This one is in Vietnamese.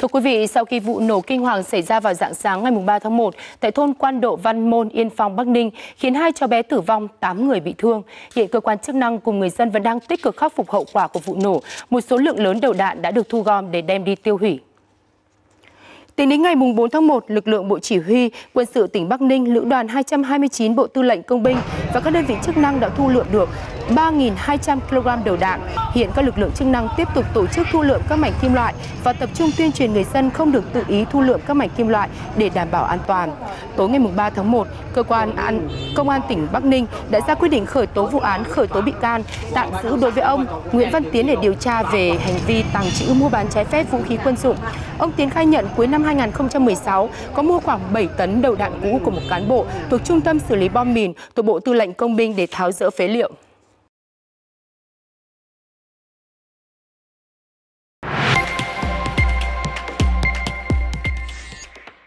Thưa quý vị, sau khi vụ nổ kinh hoàng xảy ra vào dạng sáng ngày 3 tháng 1 tại thôn Quan Độ Văn Môn, Yên Phong, Bắc Ninh, khiến hai cháu bé tử vong, 8 người bị thương. Hiện cơ quan chức năng cùng người dân vẫn đang tích cực khắc phục hậu quả của vụ nổ. Một số lượng lớn đầu đạn đã được thu gom để đem đi tiêu hủy. Tính đến ngày 4 tháng 1, lực lượng Bộ Chỉ huy Quân sự tỉnh Bắc Ninh, Lữ đoàn 229 Bộ Tư lệnh Công binh và các đơn vị chức năng đã thu lượm được 3.200 kg đầu đạn. Hiện các lực lượng chức năng tiếp tục tổ chức thu lượm các mảnh kim loại và tập trung tuyên truyền người dân không được tự ý thu lượm các mảnh kim loại để đảm bảo an toàn. Tối ngày 3 tháng 1, cơ quan an, công an tỉnh Bắc Ninh đã ra quyết định khởi tố vụ án, khởi tố bị can, tạm giữ đối với ông Nguyễn Văn Tiến để điều tra về hành vi tàng trữ mua bán trái phép vũ khí quân dụng. Ông Tiến khai nhận cuối năm 2016 có mua khoảng 7 tấn đầu đạn cũ của một cán bộ thuộc Trung tâm xử lý bom mìn thuộc Bộ Tư lệnh Công binh để tháo dỡ phế liệu.